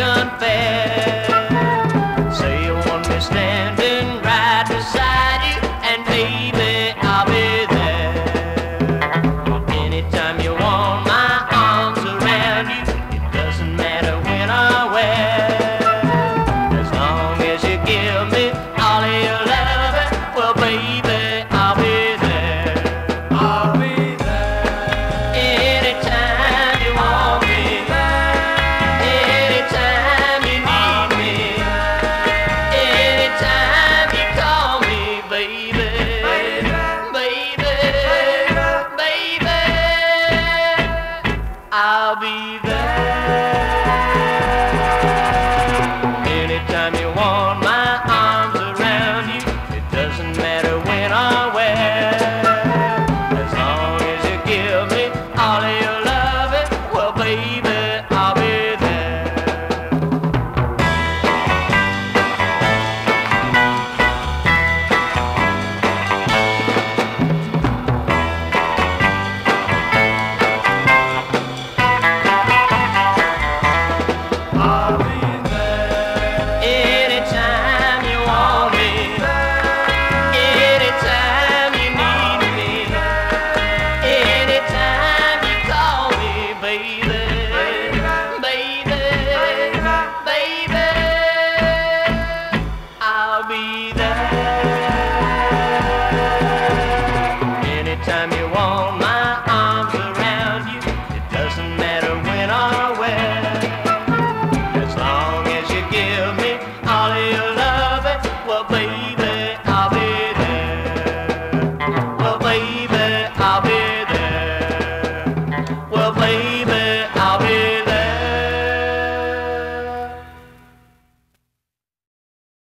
unfair. There. be there. Anytime you want my arms around you, it doesn't matter when or where. As long as you give me all of your love, well, baby, I'll be there. Well, baby, I'll be there. Well, baby.